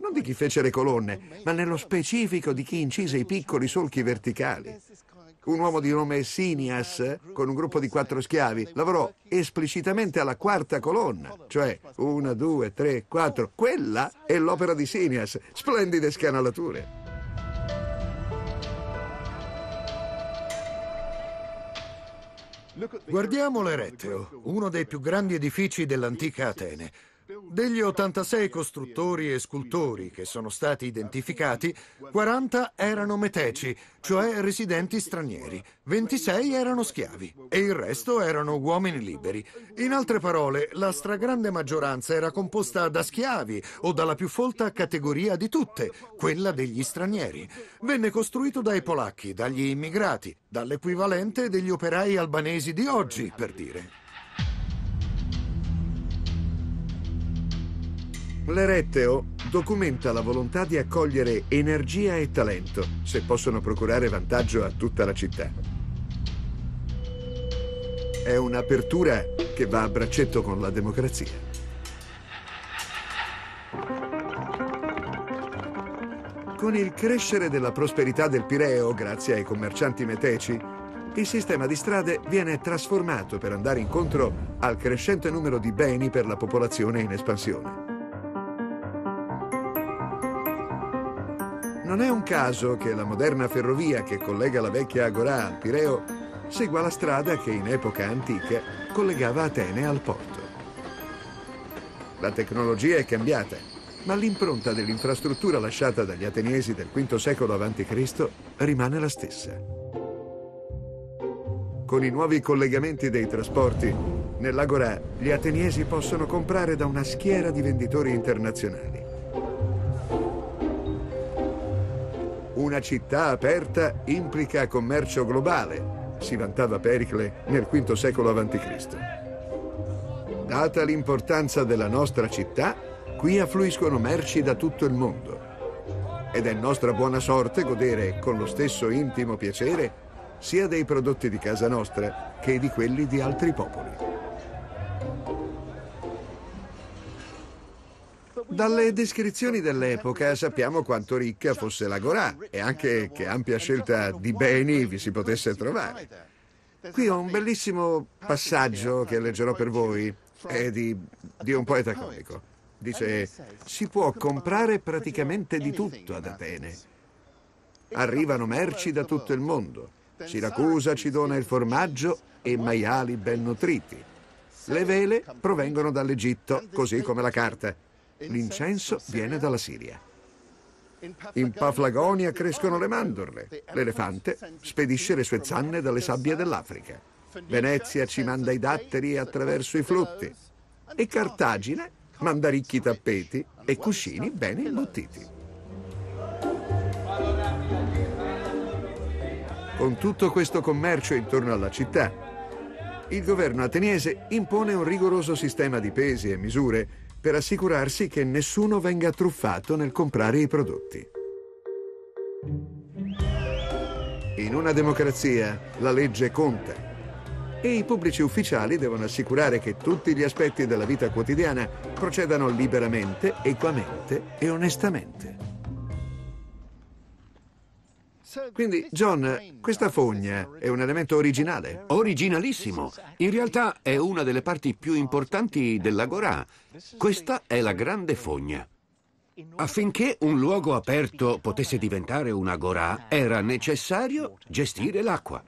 Non di chi fece le colonne, ma nello specifico di chi incise i piccoli solchi verticali. Un uomo di nome Sinias, con un gruppo di quattro schiavi, lavorò esplicitamente alla quarta colonna, cioè una, due, tre, quattro. Quella è l'opera di Sinias, splendide scanalature. Guardiamo l'Eretteo, uno dei più grandi edifici dell'antica Atene. Degli 86 costruttori e scultori che sono stati identificati, 40 erano meteci, cioè residenti stranieri, 26 erano schiavi e il resto erano uomini liberi. In altre parole, la stragrande maggioranza era composta da schiavi o dalla più folta categoria di tutte, quella degli stranieri. Venne costruito dai polacchi, dagli immigrati, dall'equivalente degli operai albanesi di oggi, per dire. L'Eretteo documenta la volontà di accogliere energia e talento, se possono procurare vantaggio a tutta la città. È un'apertura che va a braccetto con la democrazia. Con il crescere della prosperità del Pireo, grazie ai commercianti meteci, il sistema di strade viene trasformato per andare incontro al crescente numero di beni per la popolazione in espansione. Non è un caso che la moderna ferrovia che collega la vecchia Agorà al Pireo segua la strada che in epoca antica collegava Atene al porto. La tecnologia è cambiata, ma l'impronta dell'infrastruttura lasciata dagli ateniesi del V secolo a.C. rimane la stessa. Con i nuovi collegamenti dei trasporti, nell'Agorà gli ateniesi possono comprare da una schiera di venditori internazionali. Una città aperta implica commercio globale, si vantava Pericle nel V secolo a.C. Data l'importanza della nostra città, qui affluiscono merci da tutto il mondo. Ed è nostra buona sorte godere con lo stesso intimo piacere sia dei prodotti di casa nostra che di quelli di altri popoli. Dalle descrizioni dell'epoca sappiamo quanto ricca fosse l'Agorà e anche che ampia scelta di beni vi si potesse trovare. Qui ho un bellissimo passaggio che leggerò per voi, è di, di un poeta comico. Dice, si può comprare praticamente di tutto ad Atene. Arrivano merci da tutto il mondo. Siracusa ci dona il formaggio e maiali ben nutriti. Le vele provengono dall'Egitto, così come la carta. L'incenso viene dalla Siria. In Paflagonia crescono le mandorle. L'elefante spedisce le sue zanne dalle sabbie dell'Africa. Venezia ci manda i datteri attraverso i flutti. E Cartagine manda ricchi tappeti e cuscini bene imbottiti. Con tutto questo commercio intorno alla città, il governo ateniese impone un rigoroso sistema di pesi e misure per assicurarsi che nessuno venga truffato nel comprare i prodotti. In una democrazia la legge conta e i pubblici ufficiali devono assicurare che tutti gli aspetti della vita quotidiana procedano liberamente, equamente e onestamente. Quindi, John, questa fogna è un elemento originale. Originalissimo. In realtà è una delle parti più importanti dell'agorà. Questa è la grande fogna. Affinché un luogo aperto potesse diventare un'agorà, era necessario gestire l'acqua.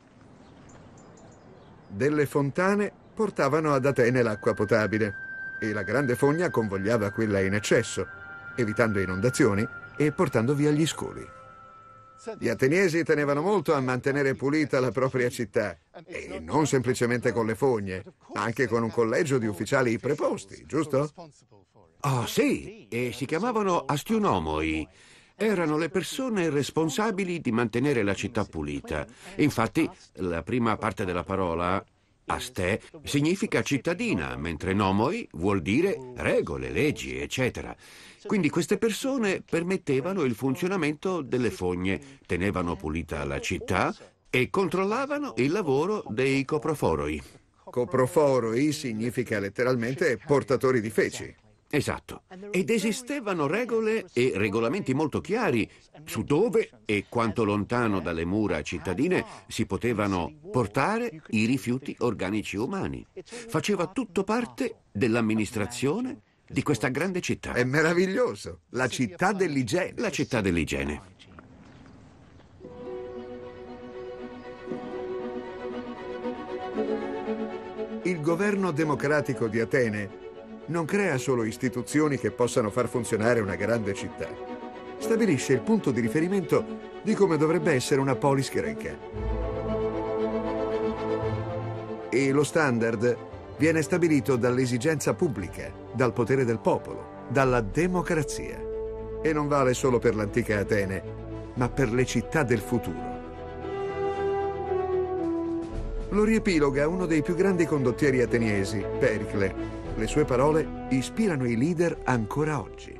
Delle fontane portavano ad Atene l'acqua potabile e la grande fogna convogliava quella in eccesso, evitando inondazioni e portando via gli scoli. Gli ateniesi tenevano molto a mantenere pulita la propria città e non semplicemente con le fogne, ma anche con un collegio di ufficiali preposti, giusto? Oh sì, e si chiamavano astiunomoi. Erano le persone responsabili di mantenere la città pulita. Infatti, la prima parte della parola, aste, significa cittadina, mentre nomoi vuol dire regole, leggi, eccetera. Quindi queste persone permettevano il funzionamento delle fogne, tenevano pulita la città e controllavano il lavoro dei coproforoi. Coproforoi significa letteralmente portatori di feci. Esatto. Ed esistevano regole e regolamenti molto chiari su dove e quanto lontano dalle mura cittadine si potevano portare i rifiuti organici umani. Faceva tutto parte dell'amministrazione di questa grande città. È meraviglioso, la città dell'igiene. La città dell'igiene. Il governo democratico di Atene non crea solo istituzioni che possano far funzionare una grande città. Stabilisce il punto di riferimento di come dovrebbe essere una polis greca. E lo standard viene stabilito dall'esigenza pubblica, dal potere del popolo, dalla democrazia. E non vale solo per l'antica Atene, ma per le città del futuro. Lo riepiloga uno dei più grandi condottieri ateniesi, Pericle. Le sue parole ispirano i leader ancora oggi.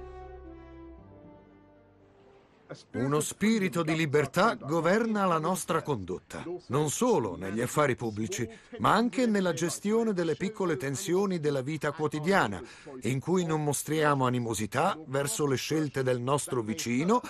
Uno spirito di libertà governa la nostra condotta, non solo negli affari pubblici, ma anche nella gestione delle piccole tensioni della vita quotidiana, in cui non mostriamo animosità verso le scelte del nostro vicino,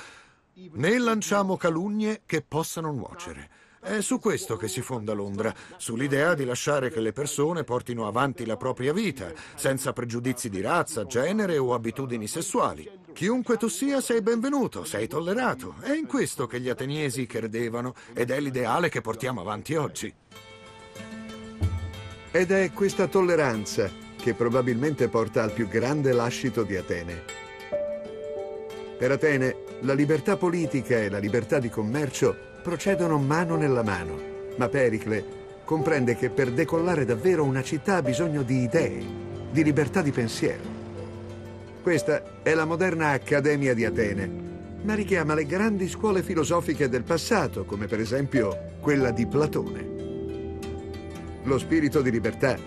né lanciamo calunnie che possano nuocere. È su questo che si fonda Londra, sull'idea di lasciare che le persone portino avanti la propria vita, senza pregiudizi di razza, genere o abitudini sessuali. Chiunque tu sia, sei benvenuto, sei tollerato. È in questo che gli ateniesi credevano ed è l'ideale che portiamo avanti oggi. Ed è questa tolleranza che probabilmente porta al più grande lascito di Atene. Per Atene, la libertà politica e la libertà di commercio procedono mano nella mano, ma Pericle comprende che per decollare davvero una città ha bisogno di idee, di libertà di pensiero. Questa è la moderna Accademia di Atene, ma richiama le grandi scuole filosofiche del passato, come per esempio quella di Platone. Lo spirito di libertà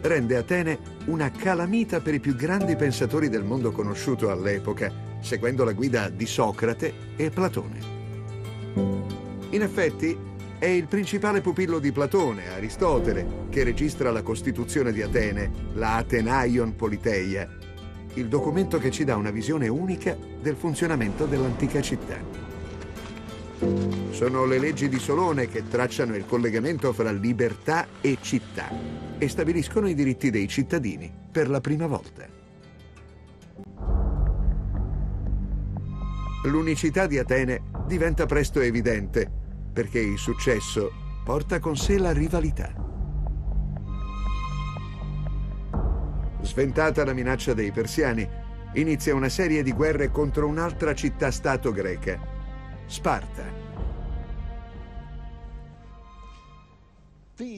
rende Atene una calamita per i più grandi pensatori del mondo conosciuto all'epoca, seguendo la guida di Socrate e Platone. In effetti, è il principale pupillo di Platone, Aristotele, che registra la Costituzione di Atene, la Athenaion Politeia, il documento che ci dà una visione unica del funzionamento dell'antica città. Sono le leggi di Solone che tracciano il collegamento fra libertà e città e stabiliscono i diritti dei cittadini per la prima volta. L'unicità di Atene diventa presto evidente perché il successo porta con sé la rivalità. Sventata la minaccia dei persiani, inizia una serie di guerre contro un'altra città-stato greca, Sparta.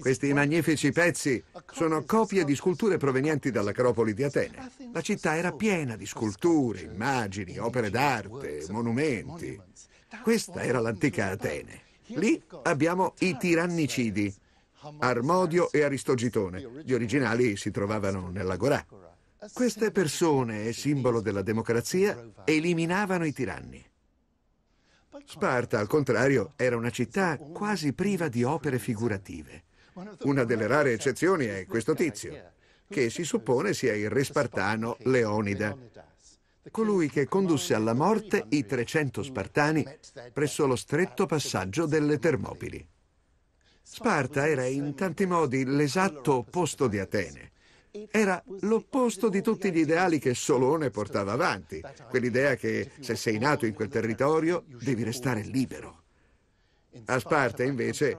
Questi magnifici pezzi sono copie di sculture provenienti dall'Acropoli di Atene. La città era piena di sculture, immagini, opere d'arte, monumenti. Questa era l'antica Atene. Lì abbiamo i tirannicidi, Armodio e Aristogitone. Gli originali si trovavano nell'Agorà. Queste persone, simbolo della democrazia, eliminavano i tiranni. Sparta, al contrario, era una città quasi priva di opere figurative. Una delle rare eccezioni è questo tizio, che si suppone sia il re spartano Leonida, colui che condusse alla morte i 300 spartani presso lo stretto passaggio delle Termopili. Sparta era in tanti modi l'esatto opposto di Atene. Era l'opposto di tutti gli ideali che Solone portava avanti, quell'idea che se sei nato in quel territorio devi restare libero. A Sparta, invece,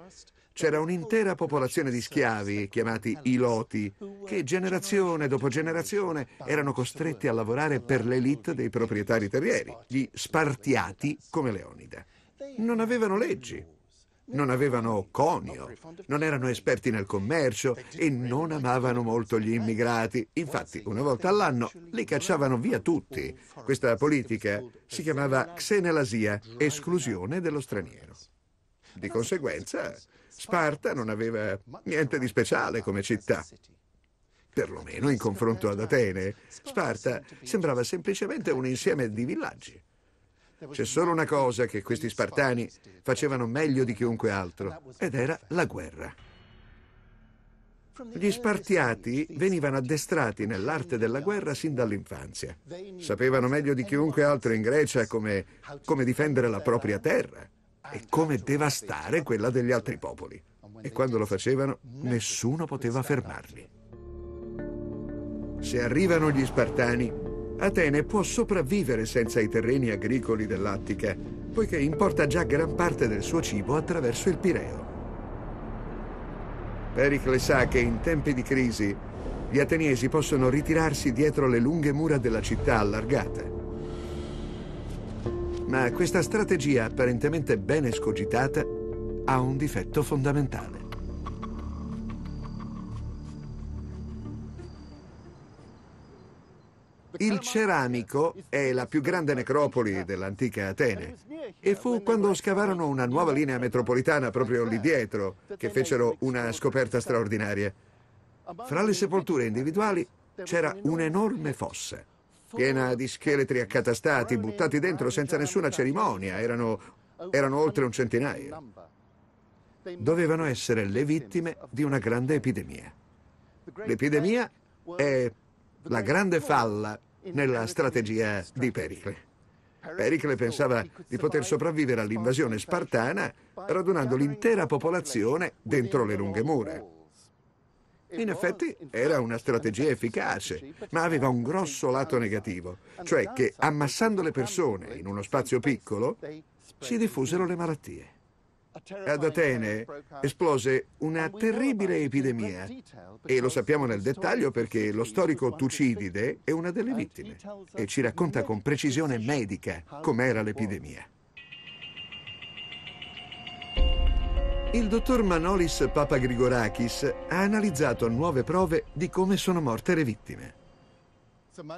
c'era un'intera popolazione di schiavi, chiamati iloti, che generazione dopo generazione erano costretti a lavorare per l'elite dei proprietari terrieri, gli spartiati come Leonida. Non avevano leggi, non avevano conio, non erano esperti nel commercio e non amavano molto gli immigrati. Infatti, una volta all'anno li cacciavano via tutti. Questa politica si chiamava xenelasia, esclusione dello straniero. Di conseguenza, Sparta non aveva niente di speciale come città. Perlomeno in confronto ad Atene, Sparta sembrava semplicemente un insieme di villaggi. C'è solo una cosa che questi spartani facevano meglio di chiunque altro, ed era la guerra. Gli spartiati venivano addestrati nell'arte della guerra sin dall'infanzia. Sapevano meglio di chiunque altro in Grecia come, come difendere la propria terra e come devastare quella degli altri popoli. E quando lo facevano, nessuno poteva fermarli. Se arrivano gli spartani, Atene può sopravvivere senza i terreni agricoli dell'Attica, poiché importa già gran parte del suo cibo attraverso il Pireo. Pericle sa che in tempi di crisi gli ateniesi possono ritirarsi dietro le lunghe mura della città allargata. Ma questa strategia apparentemente ben escogitata ha un difetto fondamentale. Il ceramico è la più grande necropoli dell'antica Atene e fu quando scavarono una nuova linea metropolitana proprio lì dietro che fecero una scoperta straordinaria. Fra le sepolture individuali c'era un'enorme fossa, piena di scheletri accatastati, buttati dentro senza nessuna cerimonia, erano, erano oltre un centinaio. Dovevano essere le vittime di una grande epidemia. L'epidemia è la grande falla nella strategia di Pericle. Pericle pensava di poter sopravvivere all'invasione spartana radunando l'intera popolazione dentro le lunghe mura. In effetti era una strategia efficace, ma aveva un grosso lato negativo, cioè che ammassando le persone in uno spazio piccolo si diffusero le malattie. Ad Atene esplose una terribile epidemia e lo sappiamo nel dettaglio perché lo storico Tucidide è una delle vittime e ci racconta con precisione medica com'era l'epidemia. Il dottor Manolis Papagrigorakis ha analizzato nuove prove di come sono morte le vittime.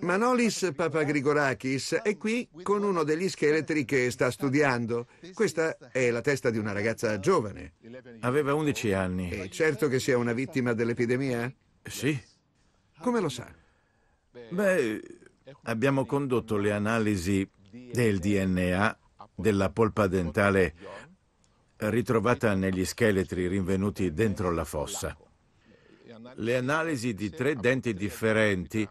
Manolis Papagrigorakis è qui con uno degli scheletri che sta studiando. Questa è la testa di una ragazza giovane. Aveva 11 anni. È certo che sia una vittima dell'epidemia? Sì. Come lo sa? Beh, abbiamo condotto le analisi del DNA della polpa dentale ritrovata negli scheletri rinvenuti dentro la fossa. Le analisi di tre denti differenti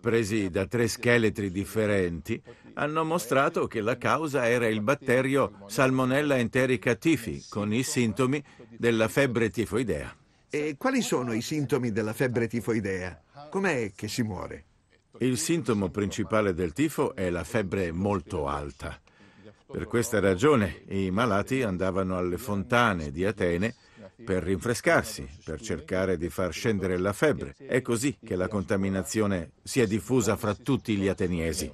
presi da tre scheletri differenti, hanno mostrato che la causa era il batterio Salmonella enterica tifi, con i sintomi della febbre tifoidea. E quali sono i sintomi della febbre tifoidea? Com'è che si muore? Il sintomo principale del tifo è la febbre molto alta. Per questa ragione i malati andavano alle fontane di Atene per rinfrescarsi, per cercare di far scendere la febbre. È così che la contaminazione si è diffusa fra tutti gli ateniesi.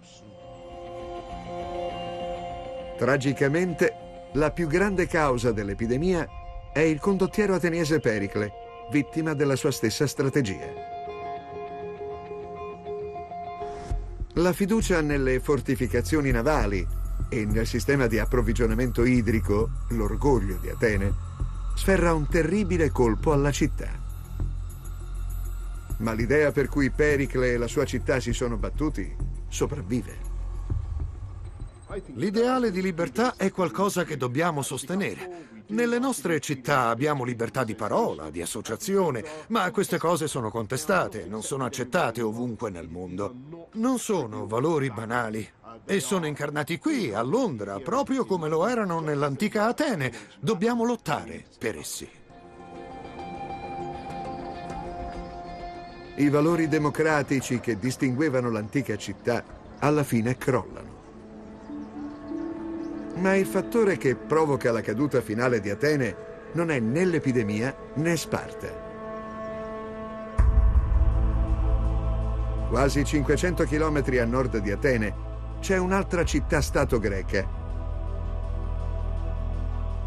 Tragicamente, la più grande causa dell'epidemia è il condottiero ateniese Pericle, vittima della sua stessa strategia. La fiducia nelle fortificazioni navali e nel sistema di approvvigionamento idrico, l'orgoglio di Atene, sferra un terribile colpo alla città. Ma l'idea per cui Pericle e la sua città si sono battuti sopravvive. L'ideale di libertà è qualcosa che dobbiamo sostenere. Nelle nostre città abbiamo libertà di parola, di associazione, ma queste cose sono contestate, non sono accettate ovunque nel mondo. Non sono valori banali e sono incarnati qui, a Londra, proprio come lo erano nell'antica Atene. Dobbiamo lottare per essi. I valori democratici che distinguevano l'antica città alla fine crollano. Ma il fattore che provoca la caduta finale di Atene non è né l'epidemia né Sparta. Quasi 500 km a nord di Atene c'è un'altra città-stato greca.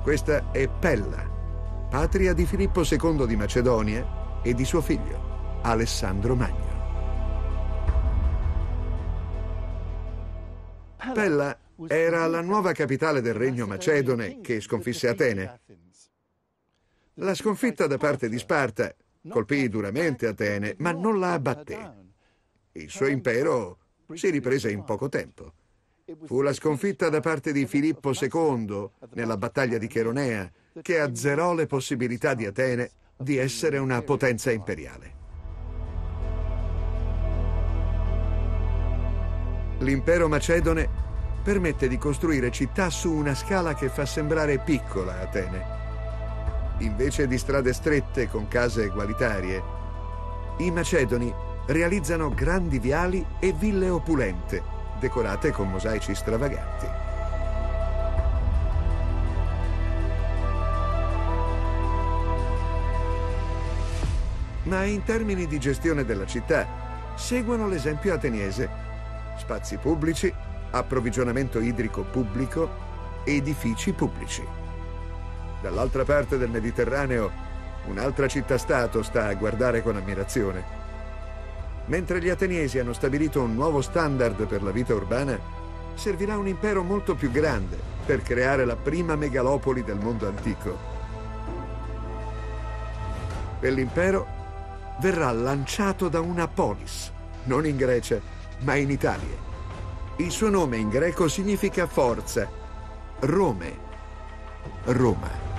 Questa è Pella, patria di Filippo II di Macedonia e di suo figlio, Alessandro Magno. Pella era la nuova capitale del regno macedone che sconfisse Atene. La sconfitta da parte di Sparta colpì duramente Atene, ma non la abbatté. Il suo impero si riprese in poco tempo. Fu la sconfitta da parte di Filippo II nella battaglia di Cheronea che azzerò le possibilità di Atene di essere una potenza imperiale. L'impero macedone permette di costruire città su una scala che fa sembrare piccola Atene. Invece di strade strette con case egualitarie, i macedoni realizzano grandi viali e ville opulente, decorate con mosaici stravaganti. Ma in termini di gestione della città, seguono l'esempio ateniese. Spazi pubblici, approvvigionamento idrico pubblico, edifici pubblici. Dall'altra parte del Mediterraneo, un'altra città-stato sta a guardare con ammirazione. Mentre gli ateniesi hanno stabilito un nuovo standard per la vita urbana, servirà un impero molto più grande per creare la prima megalopoli del mondo antico. Quell'impero verrà lanciato da una polis, non in Grecia, ma in Italia. Il suo nome in greco significa forza, Rome, Roma.